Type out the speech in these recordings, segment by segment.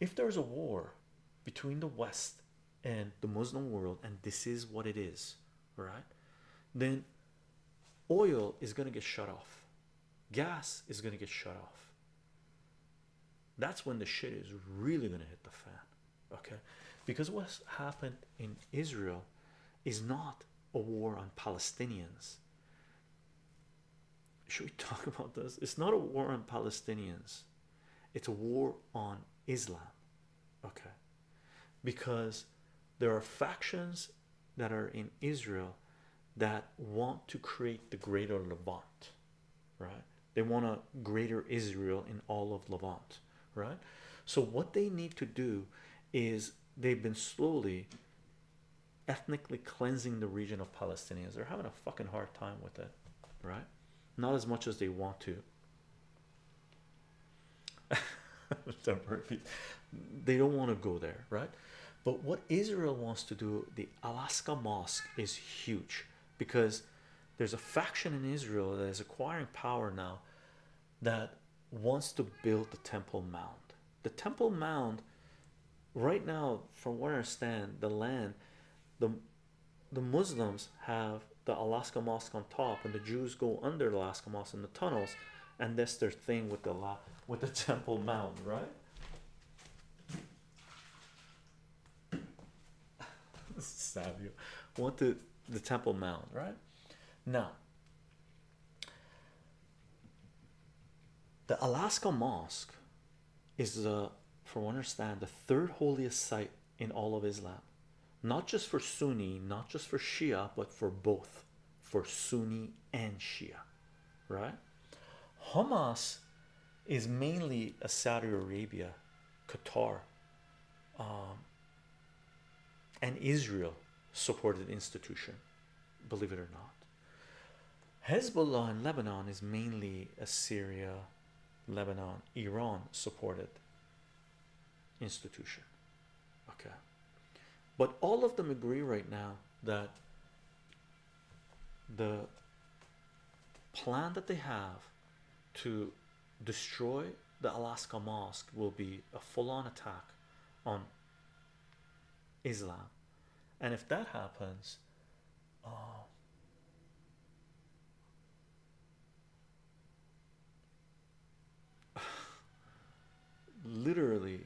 if there's a war between the West and the Muslim world, and this is what it is, right? Then oil is going to get shut off, gas is going to get shut off. That's when the shit is really going to hit the fan, okay? Because what's happened in Israel is not a war on Palestinians. Should we talk about this? It's not a war on Palestinians, it's a war on Islam, okay? Because there are factions that are in Israel that want to create the greater Levant, right? They want a greater Israel in all of Levant, right? So, what they need to do is they've been slowly ethnically cleansing the region of Palestinians. They're having a fucking hard time with it, right? Not as much as they want to. they don't want to go there, right? But what Israel wants to do, the Al-Aqsa Mosque is huge because there's a faction in Israel that is acquiring power now that wants to build the Temple Mount. The Temple Mount, right now, from where I stand, the land, the the Muslims have the Al-Aqsa Mosque on top, and the Jews go under the Al-Aqsa Mosque in the tunnels, and that's their thing with the la with the Temple Mount, right? Savio want the the Temple Mount, right? Now, the Al-Aqsa Mosque is the, from what understand, the third holiest site in all of Islam, not just for Sunni, not just for Shia, but for both, for Sunni and Shia, right? Hamas is mainly a Saudi Arabia, Qatar, um, and Israel supported institution, believe it or not. Hezbollah in Lebanon is mainly a Syria, Lebanon, Iran supported institution. Okay, but all of them agree right now that the plan that they have to destroy the Al-Aqsa Mosque will be a full on attack on Islam. And if that happens, uh, literally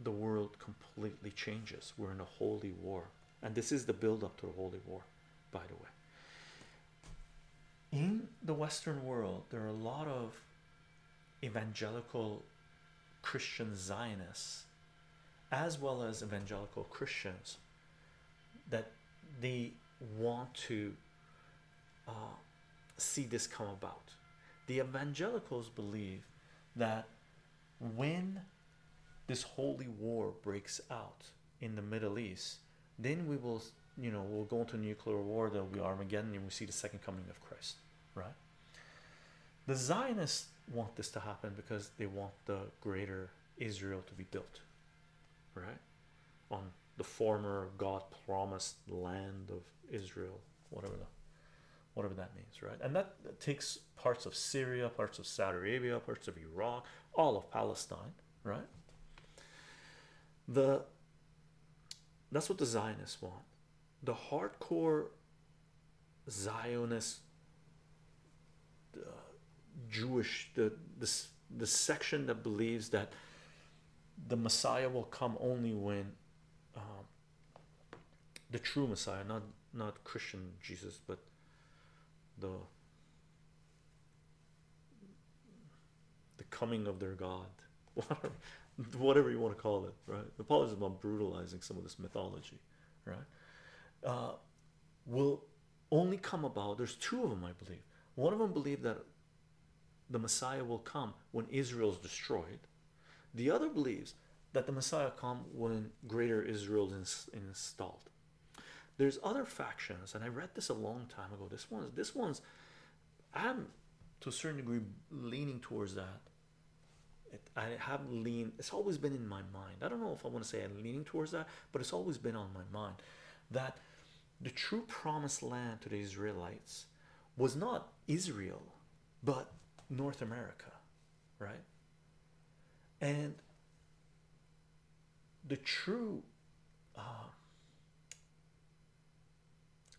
the world completely changes. We're in a holy war, and this is the build up to the holy war, by the way. In the Western world, there are a lot of evangelical Christian Zionists as well as evangelical Christians that they want to uh, see this come about. The evangelicals believe that when this holy war breaks out in the Middle East, then we will, you know, we'll go into a nuclear war, there'll be Armageddon, and we see the second coming of Christ, right? The Zionists want this to happen because they want the greater Israel to be built, right? On the former God promised land of Israel, whatever the whatever that means, right? And that, that takes parts of Syria, parts of Saudi Arabia, parts of Iraq, all of Palestine, right? The that's what the Zionists want. The hardcore Zionist uh, Jewish the this the section that believes that the Messiah will come only when um, the true Messiah, not not Christian Jesus, but the the coming of their God, whatever, whatever you want to call it, right? The apologies about brutalizing some of this mythology, right? Uh, will only come about. There's two of them, I believe. One of them believe that the Messiah will come when Israel is destroyed. The other believes that the Messiah come when greater Israel is installed. There's other factions, and I read this a long time ago. This one's this one's I'm to a certain degree leaning towards that. I have leaned, it's always been in my mind. I don't know if I want to say I'm leaning towards that, but it's always been on my mind that the true promised land to the Israelites was not Israel, but North America, right? And the true uh,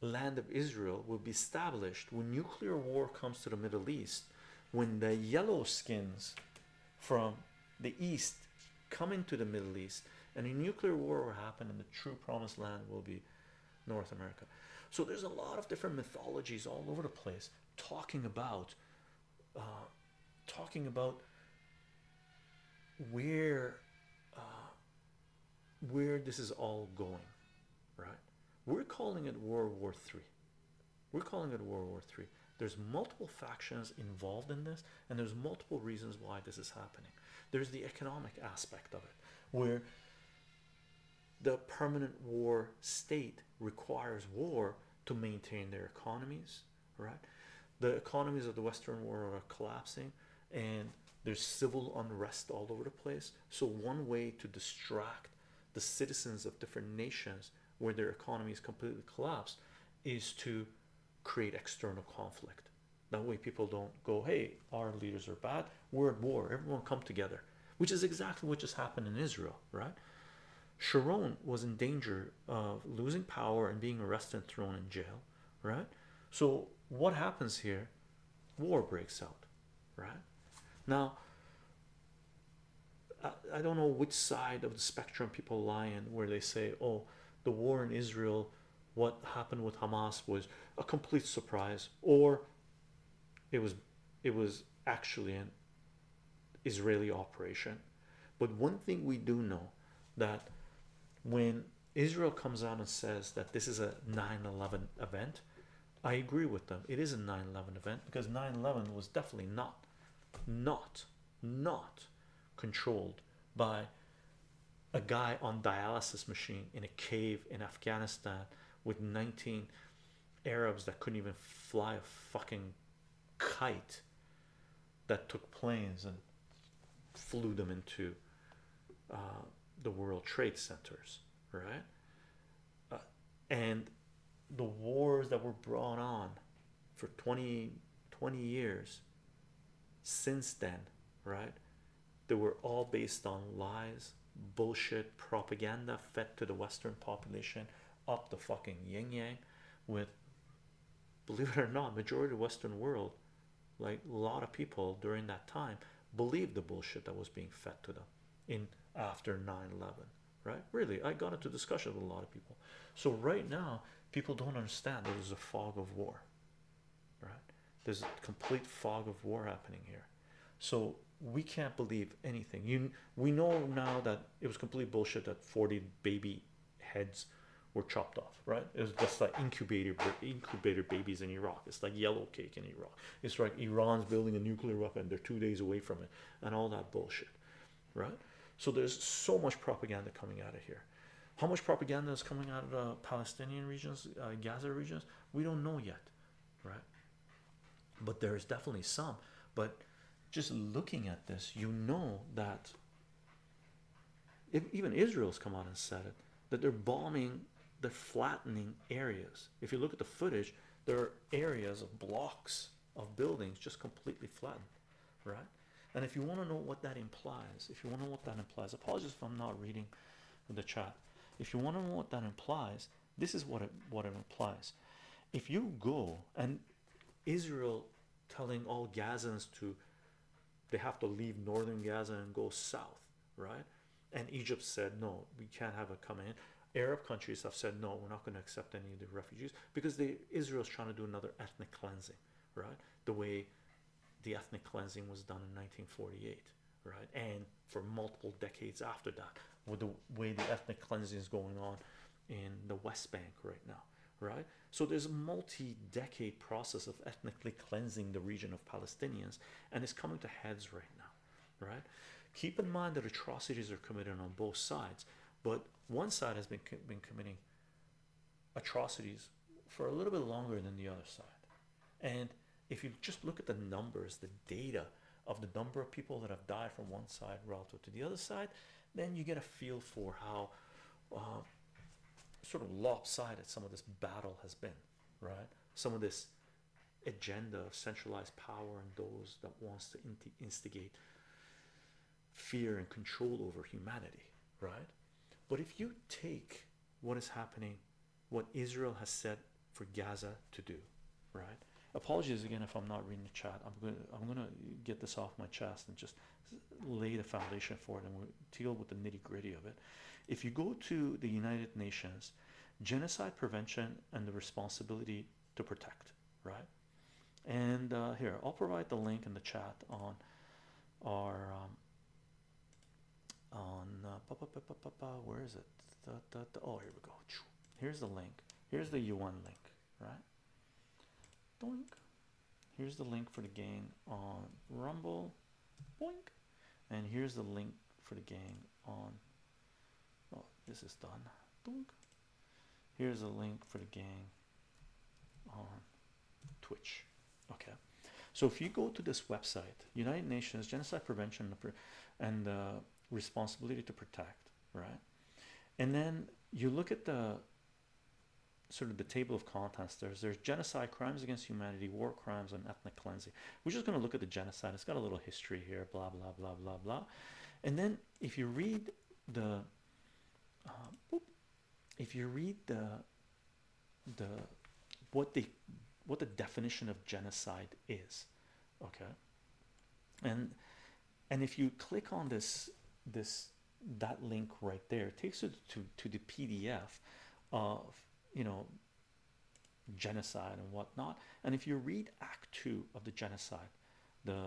land of Israel will be established when nuclear war comes to the Middle East, when the yellow skins from the east come into the Middle East, and a nuclear war will happen, and the true promised land will be North America. So there's a lot of different mythologies all over the place talking about, uh, talking about where, uh, where this is all going, right? We're calling it World War Three. We're calling it World War Three. There's multiple factions involved in this, and there's multiple reasons why this is happening. There's the economic aspect of it, where the permanent war state requires war to maintain their economies, right? The economies of the Western world are collapsing, and there's civil unrest all over the place. So, one way to distract the citizens of different nations where their economy is completely collapsed is to create external conflict. That way, people don't go, hey, our leaders are bad, we're at war, everyone come together, which is exactly what just happened in Israel, right? Sharon was in danger of losing power and being arrested and thrown in jail, right? So, what happens here? War breaks out, right? Now, I, I don't know which side of the spectrum people lie in where they say, oh, the war in Israel, what happened with Hamas was a complete surprise, or it was it was actually an Israeli operation. But one thing we do know that when Israel comes out and says that this is a 9/11 event, I agree with them. It is a 9/11 event because 9/11 was definitely not not not controlled by a guy on dialysis machine in a cave in Afghanistan with 19 Arabs that couldn't even fly a fucking kite that took planes and flew them into uh, the World Trade Centers, right? Uh, and the wars that were brought on for 20, 20 years since then, right? They were all based on lies, bullshit, propaganda fed to the Western population up the fucking yin yang with believe it or not, majority of Western world, like a lot of people during that time, believed the bullshit that was being fed to them in after 9-11 right? Really i got into discussion with a lot of people. So right now people don't understand there's a fog of war right? There's a complete fog of war happening here. So we can't believe anything. You we know now that it was complete bullshit that 40 baby heads were chopped off right? It was just like incubator incubator babies in iraq. It's like yellow cake in iraq. It's like iran's building a nuclear weapon. They're two days away from it and all that bullshit right so there's so much propaganda coming out of here. How much propaganda is coming out of the palestinian regions uh, gaza regions? We don't know yet right? But there's definitely some. But just looking at this you know that if even israel's come out and said it that they're bombing they're flattening areas. If you look at the footage there are areas of blocks of buildings just completely flattened right and if you want to know what that implies if you want to know what that implies apologies if i'm not reading the chat. If you want to know what that implies this is what it what it implies. If you go and israel telling all gazans to they have to leave northern gaza and go south right? And egypt said no we can't have it come in. Arab countries have said no, we're not going to accept any of the refugees because the Israel's trying to do another ethnic cleansing, right? The way the ethnic cleansing was done in 1948, right? And for multiple decades after that, with the way the ethnic cleansing is going on in the West Bank right now, right? So there's a multi-decade process of ethnically cleansing the region of Palestinians, and it's coming to heads right now, right? Keep in mind that atrocities are committed on both sides, but one side has been been committing atrocities for a little bit longer than the other side. And if you just look at the numbers, the data of the number of people that have died from one side relative to the other side, then you get a feel for how uh, sort of lopsided some of this battle has been, right? Some of this agenda of centralized power and those that wants to instigate fear and control over humanity, right? But if you take what is happening, what Israel has said for Gaza to do, right? Apologies again if I'm not reading the chat. I'm gonna I'm gonna get this off my chest and just lay the foundation for it, and we'll deal with the nitty gritty of it. If you go to the United Nations, genocide prevention and the responsibility to protect, right? And uh, here, I'll provide the link in the chat on our um, on uh, where is it? Da, da, da. Oh, here we go. Here's the link. Here's the UN link, right? Here's the link for the gang on Rumble. Boink. And here's the link for the gang on. Oh, this is done. Doink. Here's a link for the gang on Twitch. Okay. So if you go to this website, United Nations Genocide Prevention and uh, Responsibility to Protect, right? And then you look at the sort of the table of contents. There's there's genocide, crimes against humanity, war crimes, and ethnic cleansing. We're just going to look at the genocide. It's got a little history here, blah blah blah blah blah. And then if you read the uh, if you read the the what the what the definition of genocide is okay and and if you click on this this that link right there it takes you to to the pdf of you know genocide and whatnot. And if you read act two of the genocide the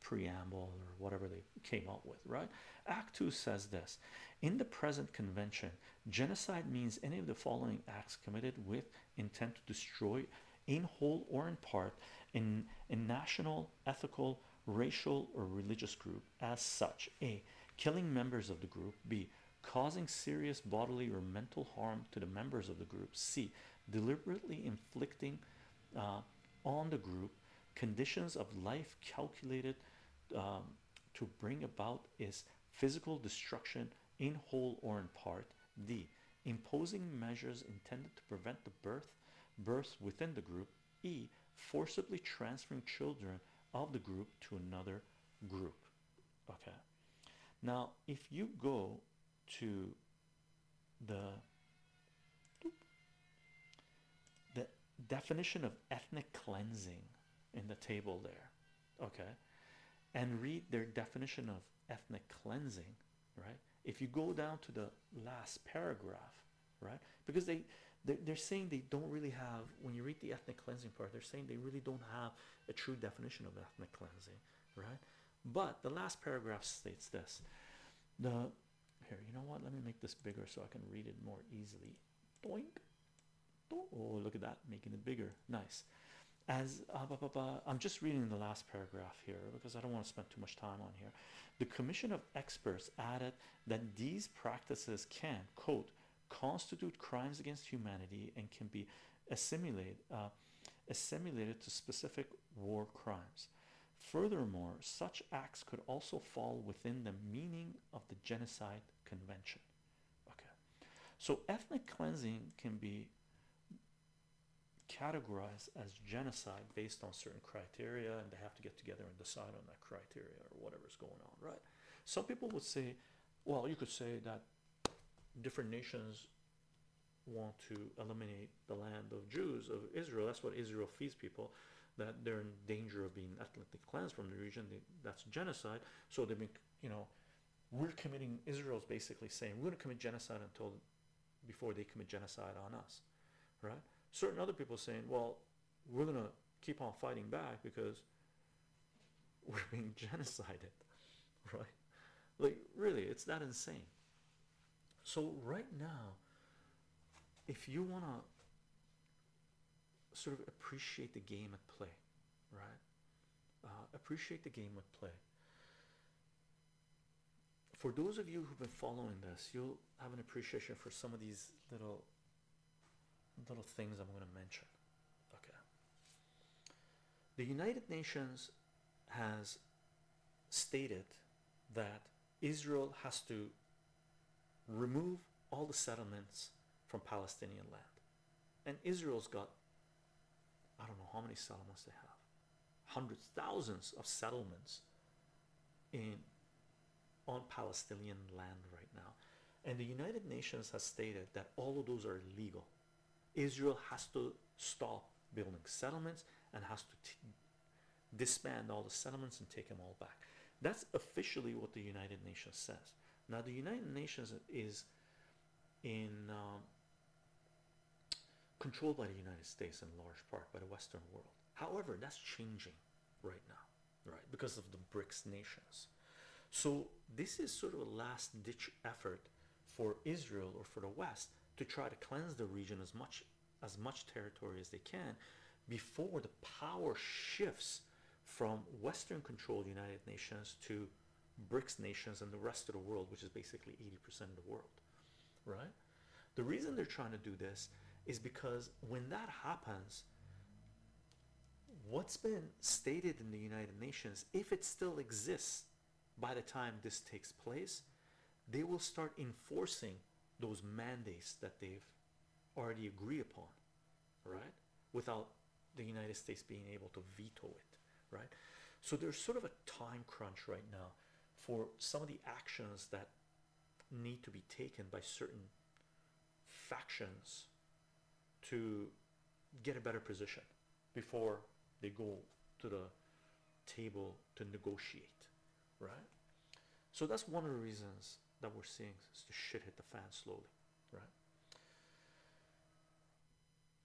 preamble or whatever they came up with right? Act 2 says this in the present convention genocide means any of the following acts committed with intent to destroy in whole or in part in a national ethical racial or religious group as such. A killing members of the group. B causing serious bodily or mental harm to the members of the group. C deliberately inflicting uh, on the group conditions of life calculated um, to bring about is physical destruction in whole or in part. D imposing measures intended to prevent the birth births within the group. E forcibly transferring children of the group to another group. Okay. Now if you go to the the definition of ethnic cleansing in the table there okay? And read their definition of ethnic cleansing right? If you go down to the last paragraph right? Because they they're, they're saying they don't really have when you read the ethnic cleansing part they're saying they really don't have a true definition of ethnic cleansing right? But the last paragraph states this the here. You know what? Let me make this bigger so I can read it more easily. Doink. oh look at that. Making it bigger. Nice. As uh, bah, bah, bah, I'm just reading the last paragraph here because I don't want to spend too much time on here. The Commission of Experts added that these practices can, quote, constitute crimes against humanity and can be assimilated, uh, assimilated to specific war crimes. Furthermore, such acts could also fall within the meaning of the Genocide Convention. Okay, so ethnic cleansing can be categorized as genocide based on certain criteria, and they have to get together and decide on that criteria or whatever's going on, right? Some people would say, well, you could say that different nations want to eliminate the land of Jews of Israel. That's what Israel feeds people. That they're in danger of being ethnically cleansed from the region. They, that's genocide. So they've been, you know, we're committing. Israel's basically saying we're going to commit genocide until before they commit genocide on us, right? Certain other people saying, well, we're going to keep on fighting back because we're being genocided, right? Like really, it's that insane. So right now, if you want to sort of appreciate the game at play, right? Uh, appreciate the game at play. For those of you who've been following this, you'll have an appreciation for some of these little little things I'm going to mention. Okay. The United Nations has stated that Israel has to remove all the settlements from Palestinian land. And Israel's got, I don't know how many settlements they have, hundreds, thousands of settlements in on Palestinian land right now. And the United Nations has stated that all of those are illegal. Israel has to stop building settlements and has to disband all the settlements and take them all back. That's officially what the United Nations says. Now, the United Nations is in um, controlled by the United States in large part by the Western world. However, that's changing right now, right? Because of the BRICS nations. So this is sort of a last ditch effort for Israel or for the West to try to cleanse the region as much as much territory as they can before the power shifts from Western controlled United Nations to BRICS nations and the rest of the world, which is basically 80% of the world, right? The reason they're trying to do this is because when that happens, what's been stated in the United Nations, if it still exists by the time this takes place, they will start enforcing those mandates that they've already agreed upon, right? Without the United States being able to veto it, right? So there's sort of a time crunch right now for some of the actions that need to be taken by certain factions to get a better position before they go to the table to negotiate? So that's one of the reasons that we're seeing is the shit hit the fan slowly, right?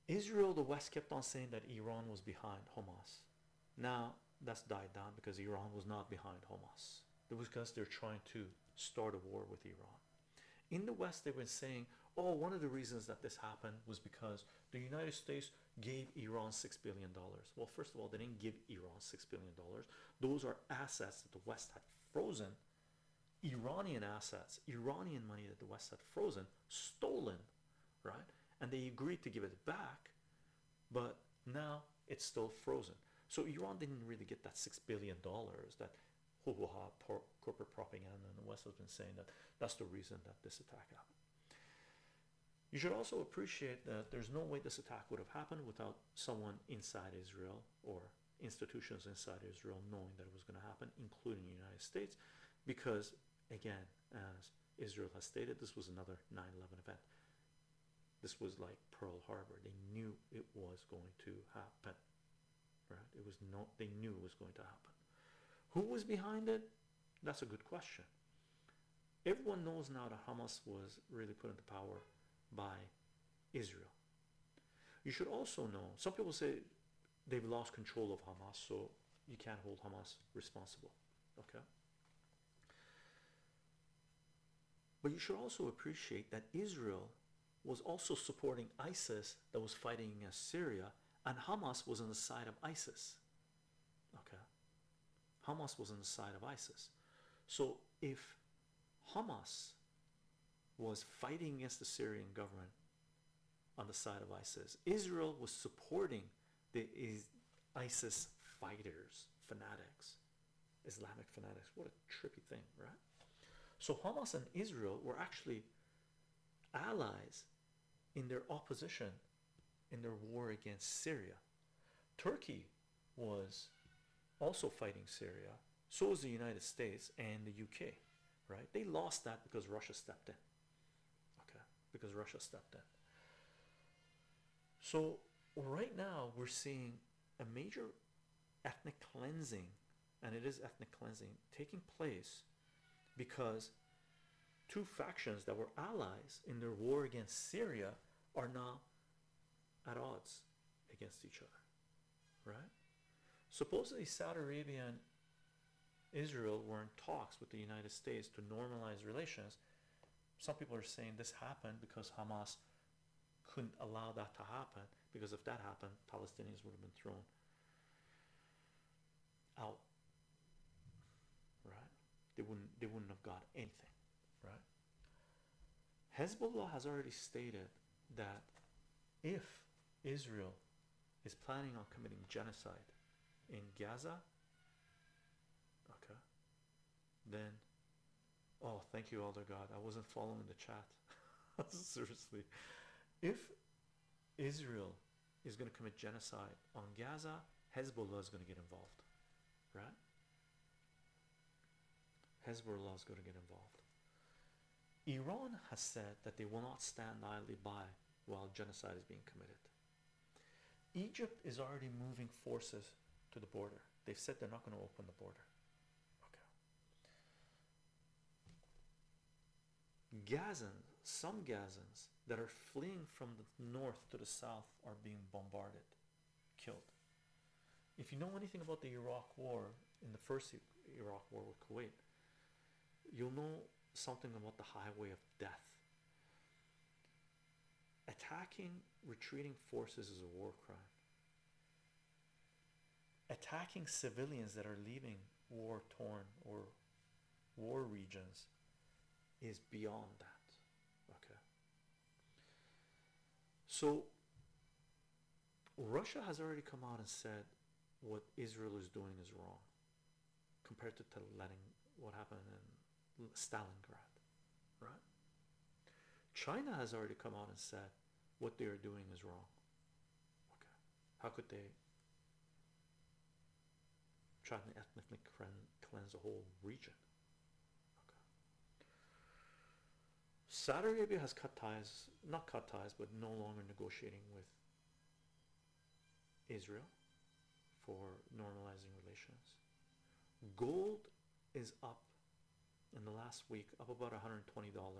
Israel, the West kept on saying that Iran was behind Hamas. Now that's died down because Iran was not behind Hamas. It was because they're trying to start a war with Iran. In the West, they've been saying, oh, one of the reasons that this happened was because the United States gave Iran $6 billion. Well, first of all, they didn't give Iran $6 billion. Those are assets that the West had frozen, Iranian assets, Iranian money that the West had frozen, stolen, right? And they agreed to give it back, but now it's still frozen. So Iran didn't really get that $6 billion that hoo-ha, corporate propaganda in the West has been saying that that's the reason that this attack happened. You should also appreciate that there's no way this attack would have happened without someone inside Israel or institutions inside Israel knowing that it was going to happen, including the United States, because again, as Israel has stated, this was another 9/11 event. This was like Pearl Harbor. They knew it was going to happen. Right? It was not They knew it was going to happen. Who was behind it? That's a good question. Everyone knows now that Hamas was really put into power by Israel. You should also know, some people say they've lost control of Hamas, so you can't hold Hamas responsible. Okay? But you should also appreciate that Israel was also supporting ISIS that was fighting against Syria, and Hamas was on the side of ISIS. Okay? Hamas was on the side of ISIS. So if Hamas was fighting against the Syrian government on the side of ISIS, Israel was supporting the ISIS fighters, fanatics, Islamic fanatics. What a trippy thing, right? So Hamas and Israel were actually allies in their opposition in their war against Syria. Turkey was also fighting Syria. So was the United States and the UK, right? They lost that because Russia stepped in. Okay, because Russia stepped in. So right now we're seeing a major ethnic cleansing, and it is ethnic cleansing taking place because two factions that were allies in their war against Syria are now at odds against each other, right? Supposedly, Saudi Arabia and Israel were in talks with the United States to normalize relations. Some people are saying this happened because Hamas couldn't allow that to happen because if that happened, Palestinians would have been thrown out. They wouldn't they wouldn't have got anything. Right? Hezbollah has already stated that if Israel is planning on committing genocide in Gaza, okay, then, oh, thank you, Elder God. I wasn't following the chat. Seriously. If Israel is going to commit genocide on Gaza, Hezbollah is going to get involved, right? Hezbollah is going to get involved. Iran has said that they will not stand idly by while genocide is being committed. Egypt is already moving forces to the border. They've said they're not going to open the border. Okay. Gazans, some Gazans that are fleeing from the north to the south are being bombarded, killed. If you know anything about the Iraq War, in the first Iraq War with Kuwait, you'll know something about the highway of death. Attacking retreating forces is a war crime. Attacking civilians that are leaving war torn or war regions is beyond that. Okay. So Russia has already come out and said what Israel is doing is wrong compared to, to letting what happened in Stalingrad, right? China has already come out and said what they are doing is wrong. Okay, how could they try to ethnically cleanse a whole region? Okay. Saudi Arabia has cut ties, not cut ties, but no longer negotiating with Israel for normalizing relations. Gold is up in the last week, up about $120 uh,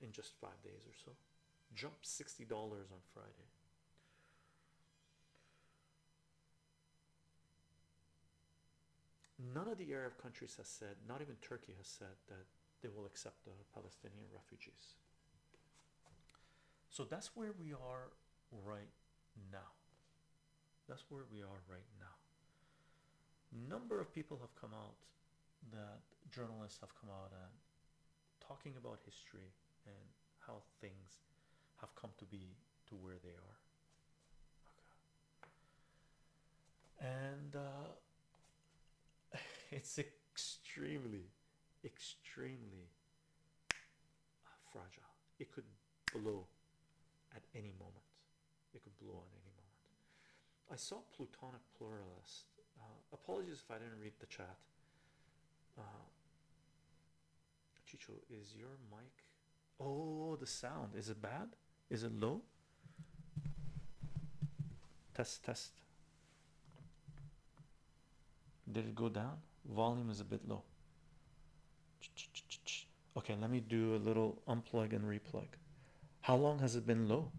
in just five days or so. Jumped $60 on Friday. None of the Arab countries has said, not even Turkey has said that they will accept the Palestinian refugees. So that's where we are right now. That's where we are right now. Number of people have come out that journalists have come out and talking about history and how things have come to be to where they are. Okay. And uh, it's extremely, extremely uh, fragile. It could blow at any moment. It could blow at any moment. I saw Plutonic Pluralist. Uh, apologies if I didn't read the chat. Uh, chycho, is your mic? Oh, the sound. Is it bad? Is it low? Test, test. Did it go down? Volume is a bit low. Okay, let me do a little unplug and replug. How long has it been low?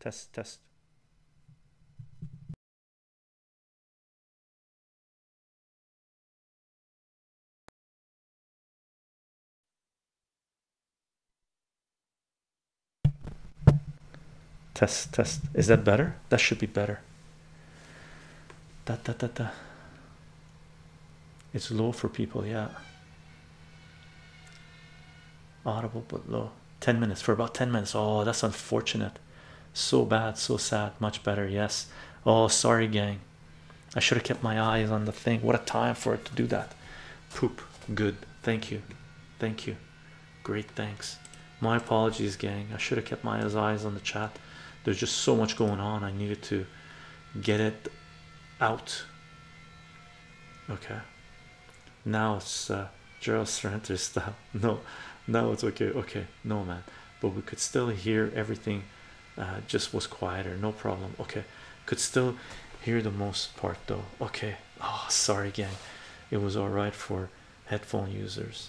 Test, test. Test, test. Is that better? That should be better. Da, da, da, da. It's low for people, yeah. Audible but low. 10 minutes for about 10 minutes. Oh, that's unfortunate. So bad, so sad. Much better, yes. Oh, sorry, gang. I should have kept my eyes on the thing. What a time for it to do that. Poop. Good. Thank you. Thank you. Great. Thanks. My apologies, gang. I should have kept my eyes on the chat. There's just so much going on. I needed to get it out. Okay. Now it's uh, Gerald Surrender style. No, now it's okay. Okay, no, man. But we could still hear everything. Uh, just was quieter. No problem. Okay, could still hear the most part though. Okay. Oh, sorry, gang. It was all right for headphone users.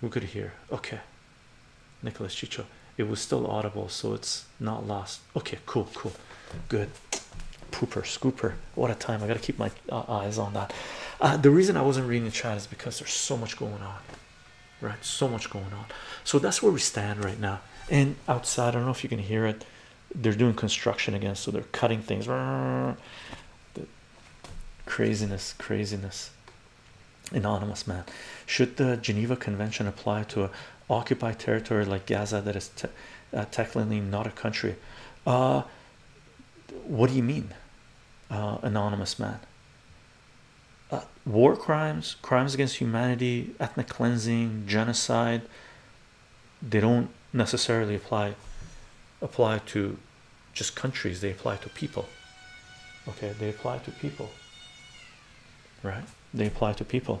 We could hear. Okay. Nicholas chycho. It was still audible, so it's not lost. Okay, cool, cool, good. Pooper, scooper. What a time! I gotta keep my uh, eyes on that. Uh, the reason I wasn't reading the chat is because there's so much going on, right? So much going on. So that's where we stand right now. And outside, I don't know if you can hear it. They're doing construction again, so they're cutting things. The craziness, craziness. Anonymous man. Should the Geneva Convention apply to a occupied territory like Gaza that is te uh, technically not a country? Uh, what do you mean, uh, anonymous man? Uh, war crimes, crimes against humanity, ethnic cleansing, genocide. They don't necessarily apply apply to just countries. They apply to people. Okay, they apply to people. Right? They apply to people,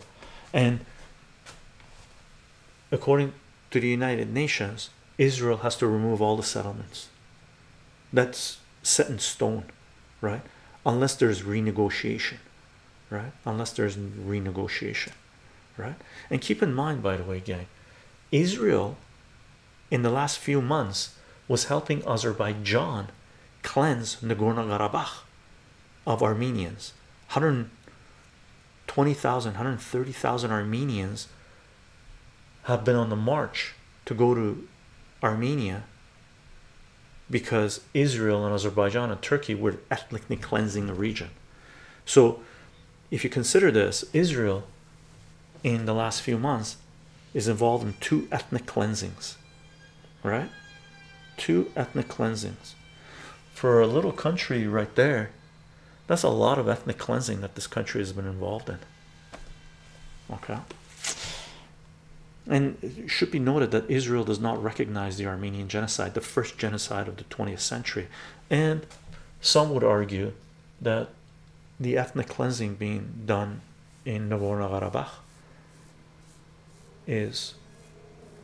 and according to the United Nations, Israel has to remove all the settlements. That's set in stone, right? Unless there's renegotiation, right? Unless there's renegotiation, right? And keep in mind, by the way, gang, Israel in the last few months was helping Azerbaijan cleanse Nagorno Karabakh of Armenians. 120,000, 130,000 Armenians have been on the march to go to Armenia because Israel and Azerbaijan and Turkey were ethnically cleansing the region. So, if you consider this, Israel in the last few months is involved in two ethnic cleansings, right? Two ethnic cleansings. For a little country right there, that's a lot of ethnic cleansing that this country has been involved in. Okay. And it should be noted that Israel does not recognize the Armenian genocide, the first genocide of the 20th century. And some would argue that the ethnic cleansing being done in Nagorno Karabakh is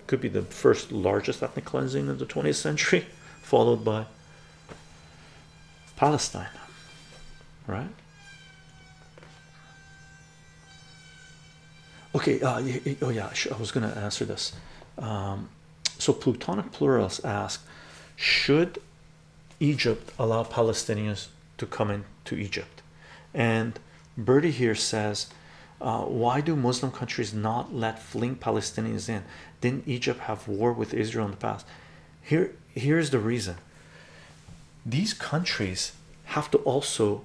could be the first largest ethnic cleansing of the 20th century, followed by Palestine, right? Okay, uh, oh yeah, I was going to answer this. Um, so Plutonic Plurals ask, should Egypt allow Palestinians to come into Egypt? And Birdie here says, uh, why do Muslim countries not let fleeing Palestinians in? Didn't Egypt have war with Israel in the past? Here, here's the reason. These countries have to also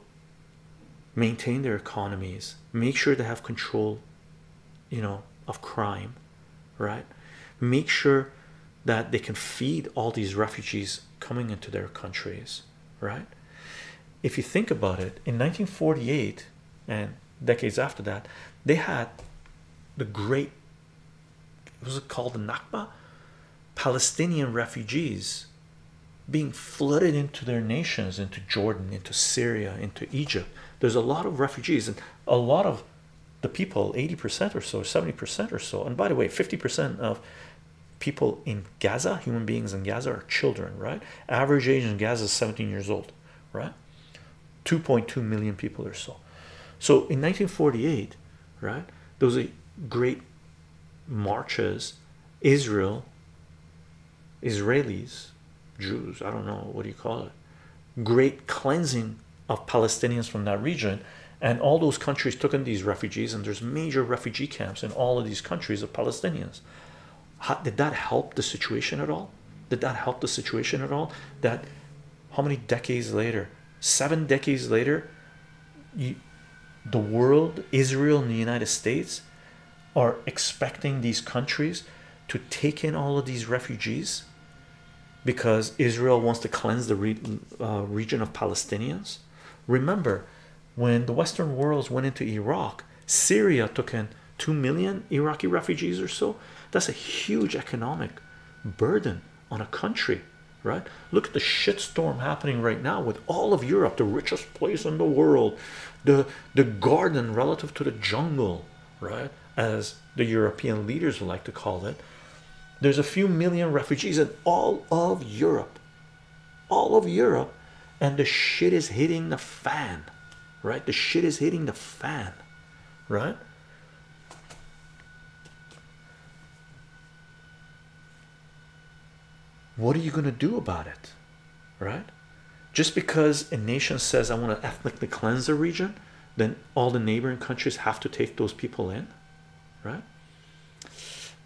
maintain their economies, make sure they have control you know of crime right? Make sure that they can feed all these refugees coming into their countries right? If you think about it in 1948 and decades after that they had the great was it called the nakba? Palestinian refugees being flooded into their nations into jordan into syria into egypt. There's a lot of refugees and a lot of the people 80% or so 70% or so. And by the way 50% of people in gaza human beings in gaza are children right? Average age in gaza is 17 years old right? 2.2 million people or so. So in 1948 right those great marches israel israelis jews i don't know what do you call it? Great cleansing of palestinians from that region and all those countries took in these refugees and there's major refugee camps in all of these countries of palestinians. How, did that help the situation at all? Did that help the situation at all? That how many decades later seven decades later you, the world israel and the united states are expecting these countries to take in all of these refugees because israel wants to cleanse the re, uh, region of palestinians? Remember when the Western worlds went into Iraq, Syria took in 2 million Iraqi refugees or so. That's a huge economic burden on a country, right? Look at the shitstorm happening right now with all of Europe, the richest place in the world, the, the garden relative to the jungle, right? As the European leaders would like to call it. There's a few million refugees in all of Europe, all of Europe, and the shit is hitting the fan right? The shit is hitting the fan, right? What are you going to do about it, right? Just because a nation says, I want to ethnically cleanse a region, then all the neighboring countries have to take those people in, right?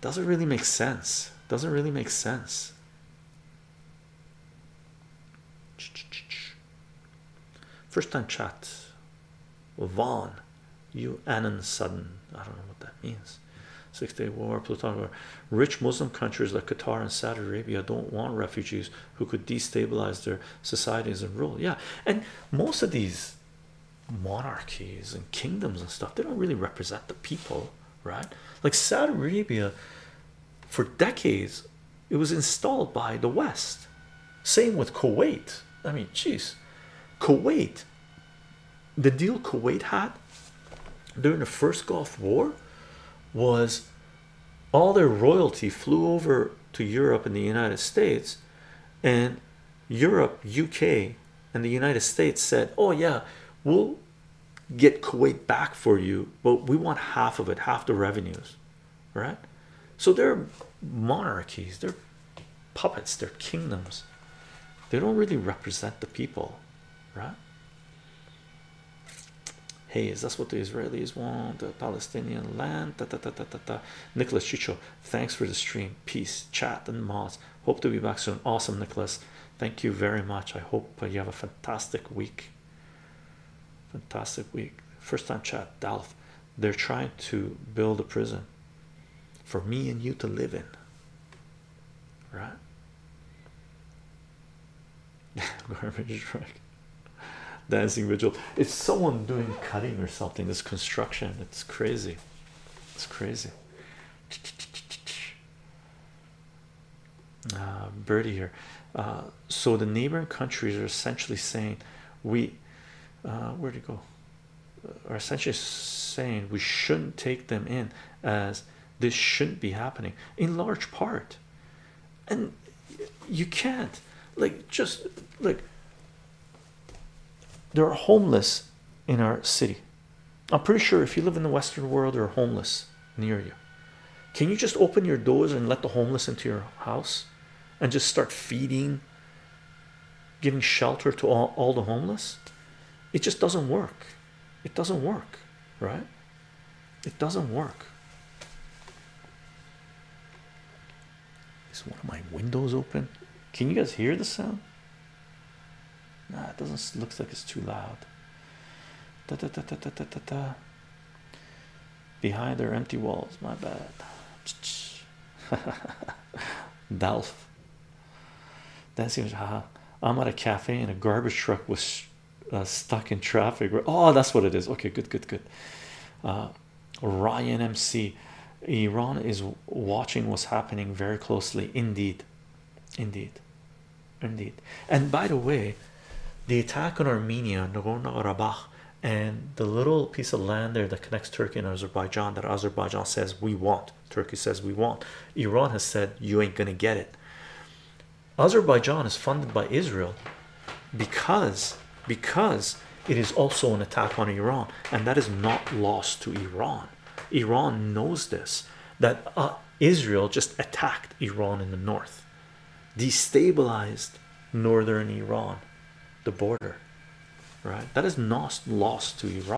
Doesn't really make sense. Doesn't really make sense. First time chat. Vaughn, you Annan Sudden. I don't know what that means. Six Day War, Plutonic Rich Muslim countries like Qatar and Saudi Arabia don't want refugees who could destabilize their societies and rule. Yeah, and most of these monarchies and kingdoms and stuff, they don't really represent the people, right? Like Saudi Arabia, for decades, it was installed by the West. Same with Kuwait. I mean, geez, Kuwait the deal Kuwait had during the first Gulf War was all their royalty flew over to Europe and the United States, and Europe, UK, and the United States said, "Oh yeah, we'll get Kuwait back for you, but we want half of it, half the revenues, right?" So they're monarchies, they're puppets, they're kingdoms. They don't really represent the people, right? Hey, is that what the Israelis want? The Palestinian land? Da, da. Nicholas chycho, thanks for the stream. Peace, chat, and mods. Hope to be back soon. Awesome, Nicholas. Thank you very much. I hope uh, you have a fantastic week. Fantastic week. First time chat, Dalf. They're trying to build a prison for me and you to live in. Right? Garbage truck. Dancing vigil. It's someone doing cutting or something. This construction. It's crazy. It's crazy. Uh, Birdie here. Uh, so the neighboring countries are essentially saying we uh, where'd it go? Are essentially saying we shouldn't take them in as this shouldn't be happening in large part, and you can't like just like there are homeless in our city. I'm pretty sure if you live in the Western world, there are homeless near you. Can you just open your doors and let the homeless into your house and just start feeding, giving shelter to all, all the homeless? It just doesn't work. It doesn't work, right? It doesn't work. Is one of my windows open? Can you guys hear the sound? Nah, it doesn't looks like it's too loud. Da, da, da, da, da, da, da. Behind their empty walls, my bad. Dalf. That seems. I'm at a cafe and a garbage truck was uh, stuck in traffic. Oh, that's what it is. Okay, good, good, good. Uh, Ryan MC. Iran is watching what's happening very closely. Indeed, indeed, indeed. And by the way, the attack on Armenia, Nagorno-Karabakh, and the little piece of land there that connects Turkey and Azerbaijan that Azerbaijan says we want, Turkey says we want, Iran has said you ain't gonna get it. Azerbaijan is funded by Israel because because it is also an attack on Iran, and that is not lost to Iran. Iran knows this that uh, Israel just attacked Iran in the north, destabilized northern Iran, the border, right? That is not lost to Iran.